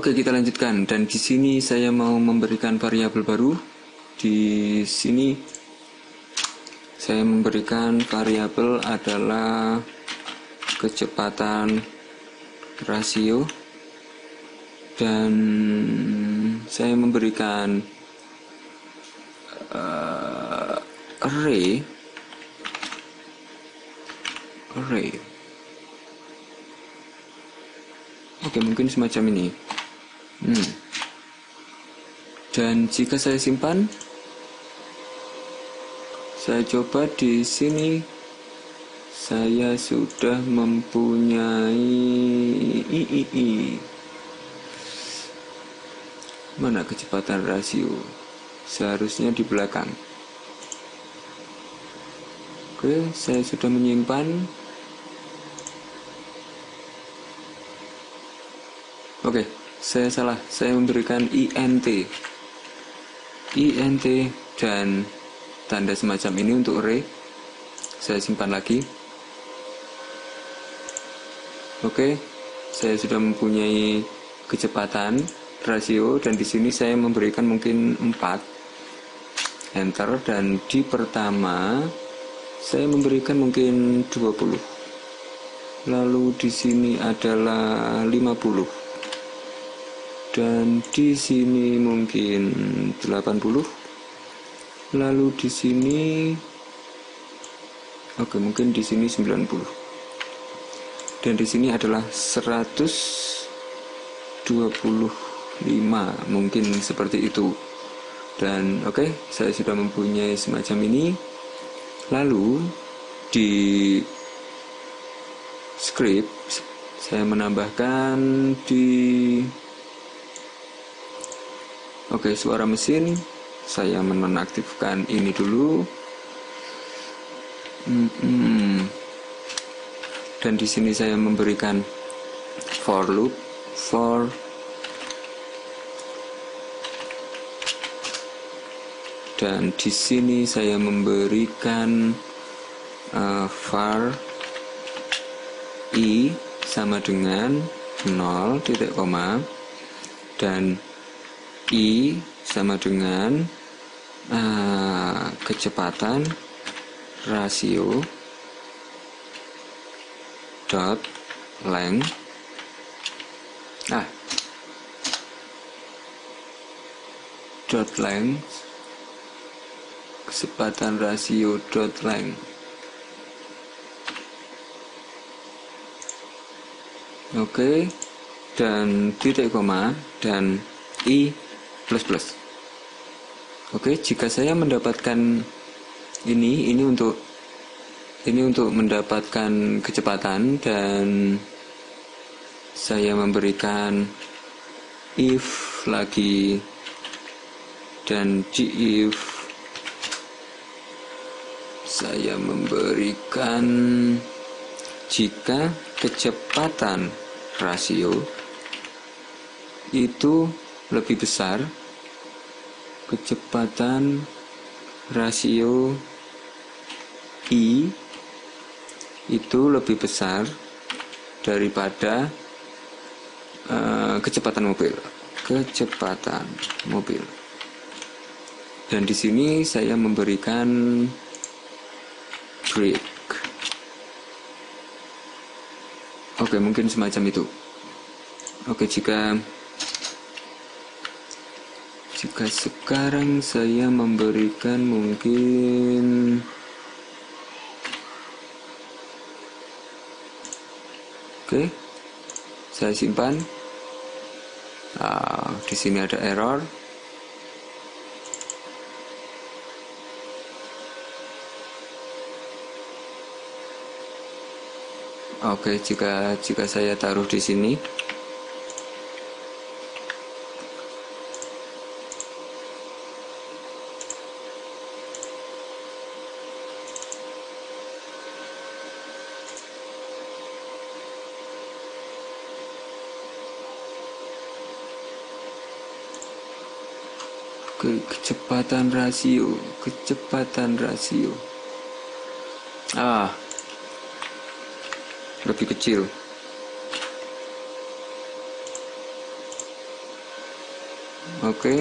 Oke, kita lanjutkan. Dan di sini saya mau memberikan variabel baru. Di sini saya memberikan variabel adalah kecepatan rasio dan saya memberikan uh, array array oke mungkin semacam ini hmm. dan jika saya simpan saya coba di sini. Saya sudah mempunyai mana kecepatan rasio? Seharusnya di belakang. Oke saya sudah menyimpan. Oke saya salah saya memberikan int int dan tanda semacam ini untuk array saya simpan lagi. Oke saya sudah mempunyai kecepatan rasio dan di sini saya memberikan mungkin 4 enter dan di pertama saya memberikan mungkin 20 lalu di sini adalah 50 dan di sini mungkin 80 lalu di sini oke mungkin di sini 90 dan di sini adalah 120 5 mungkin seperti itu. Dan oke okay, saya sudah mempunyai semacam ini. Lalu di script saya menambahkan di oke suara mesin saya menonaktifkan ini dulu hmm. dan di sini saya memberikan for loop for dan di sini saya memberikan uh, var i sama dengan 0 titik koma dan i sama dengan uh, kecepatan rasio dot length. Ah dot length kecepatan rasio dot length. Oke dan titik koma dan i plus plus. Oke jika saya mendapatkan ini ini untuk ini untuk mendapatkan kecepatan dan saya memberikan if lagi dan if saya memberikan jika kecepatan rasio itu lebih besar kecepatan rasio I itu lebih besar daripada uh, kecepatan mobil. Kecepatan mobil. Dan di sini saya memberikan break. Oke mungkin semacam itu. Oke jika jika sekarang saya memberikan mungkin. Oke saya simpan. Ah, di sini ada error. Oke, jika jika saya taruh di sini ke kecepatan rasio kecepatan rasio. Ah lebih kecil. Oke.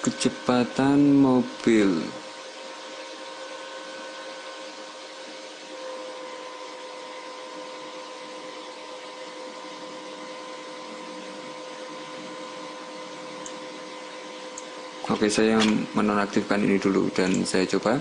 Kecepatan mobil Oke, saya menonaktifkan ini dulu dan saya coba.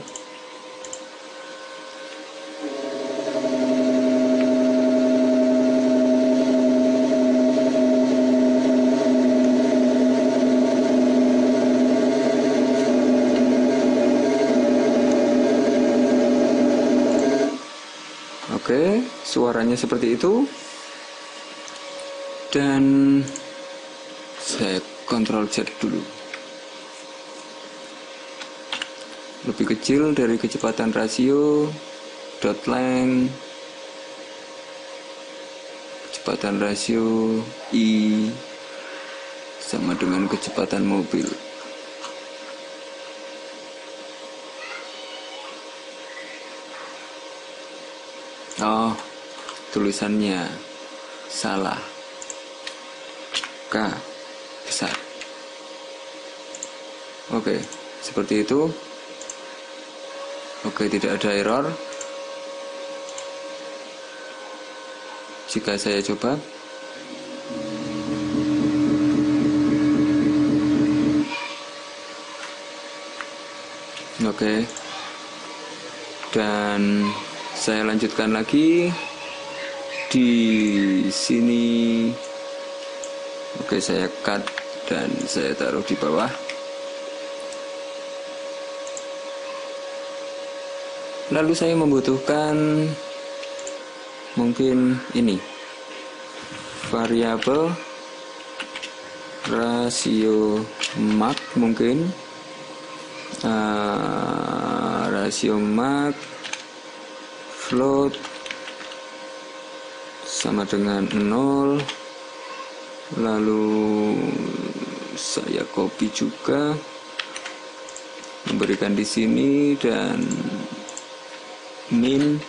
Oke, suaranya seperti itu. Dan saya kontrol Z dulu. Lebih kecil dari kecepatan rasio dot length kecepatan rasio i sama dengan kecepatan mobil. Oh tulisannya salah. K besar. Oke seperti itu Oke, tidak ada error. Jika saya coba Oke. Dan saya lanjutkan lagi di sini. Oke, saya cut dan saya taruh di bawah. Lalu saya membutuhkan mungkin ini. Variabel rasio mark mungkin. Uh, rasio mark float sama dengan 0 lalu saya copy juga memberikan di sini dan min.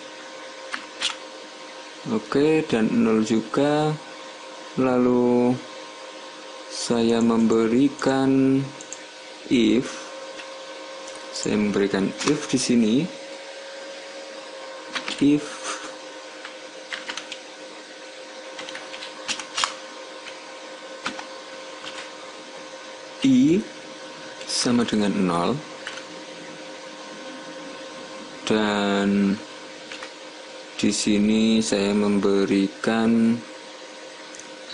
Oke dan 0 juga. Lalu saya memberikan if. Saya memberikan if di sini. If. I sama dengan 0 dan di sini saya memberikan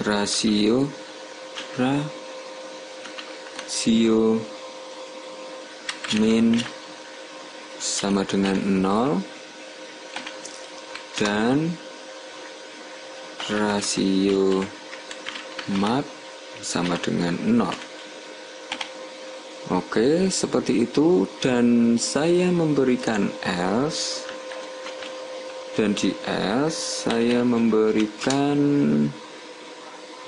rasio rasio min sama dengan 0 dan rasio mat sama dengan 0 Oke, seperti itu. Dan saya memberikan else dan di else saya memberikan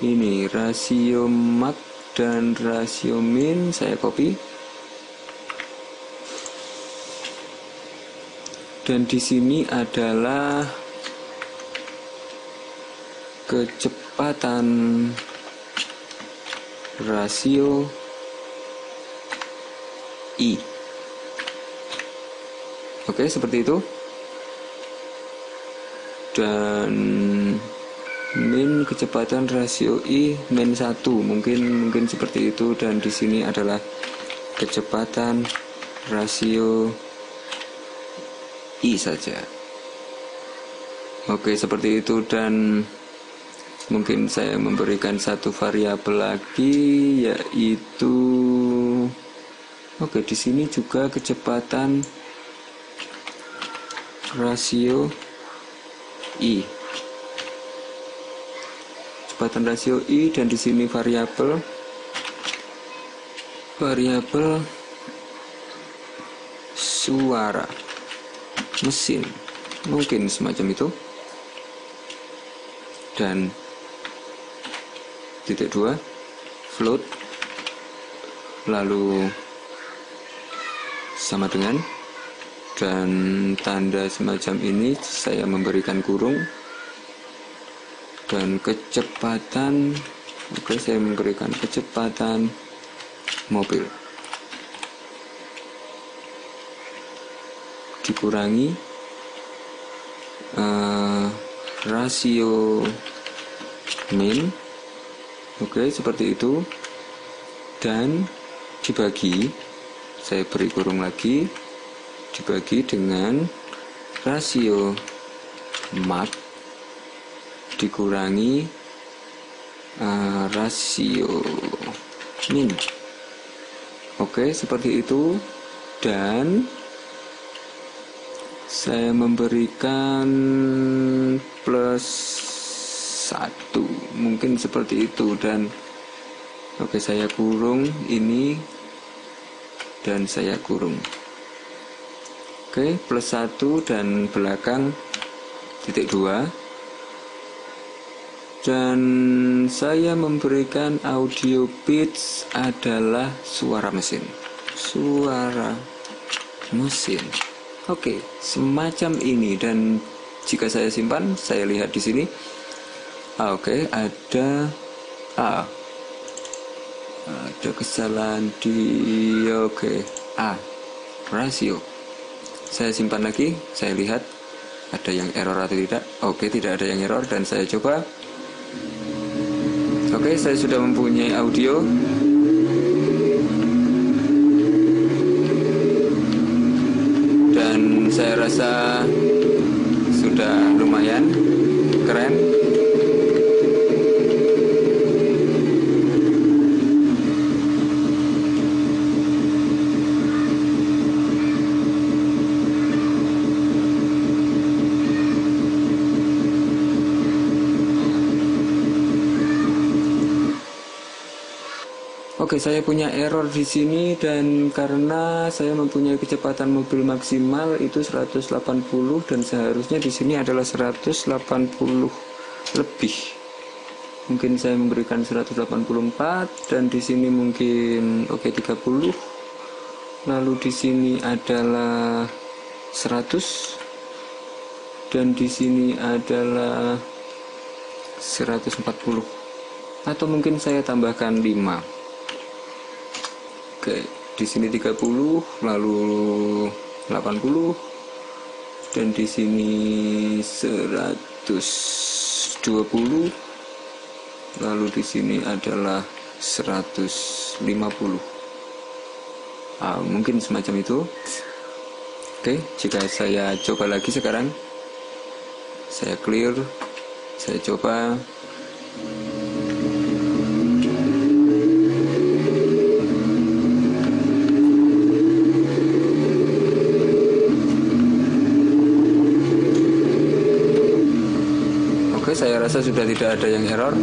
ini rasio mat dan rasio min. Saya copy. Dan di sini adalah kecepatan rasio I. Oke, seperti itu. Dan min kecepatan rasio I min 1 mungkin mungkin seperti itu dan di sini adalah kecepatan rasio I saja. Oke, seperti itu dan mungkin saya memberikan satu variabel lagi yaitu Oke, di sini juga kecepatan rasio I. Kecepatan rasio I dan di sini variabel. Variabel suara mesin. Mungkin semacam itu. Dan titik dua float. Lalu sama dengan dan tanda semacam ini saya memberikan kurung dan kecepatan oke saya memberikan kecepatan mobil. Dikurangi uh, rasio min oke seperti itu. Dan dibagi saya beri kurung lagi dibagi dengan rasio mat dikurangi uh, rasio min. Oke seperti itu. Dan saya memberikan plus satu. Mungkin seperti itu. Dan oke saya kurung ini dan saya kurung oke plus satu dan belakang titik dua. Dan saya memberikan audio pitch adalah suara mesin. Suara mesin. Oke semacam ini. Dan jika saya simpan saya lihat di sini. Ah, oke ada ah ada kesalahan di oke. Ah rasio. Saya simpan lagi saya lihat ada yang error atau tidak. Oke tidak ada yang error dan saya coba. Oke, saya sudah mempunyai audio. Dan saya rasa sudah lumayan Oke, saya punya error di sini dan karena saya mempunyai kecepatan mobil maksimal itu 180 dan seharusnya di sini adalah 180 lebih. Mungkin saya memberikan 184 dan di sini mungkin oke okay, 30. Lalu di sini adalah 100 dan di sini adalah 140 atau mungkin saya tambahkan 5 Oke, di sini 30, lalu 80 dan di sini 120 lalu di sini adalah 150 ah, mungkin semacam itu. Oke jika saya coba lagi sekarang saya clear saya coba saya rasa sudah tidak ada yang error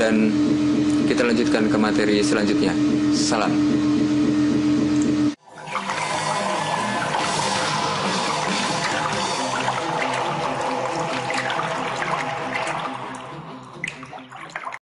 dan kita lanjutkan ke materi selanjutnya. Salam.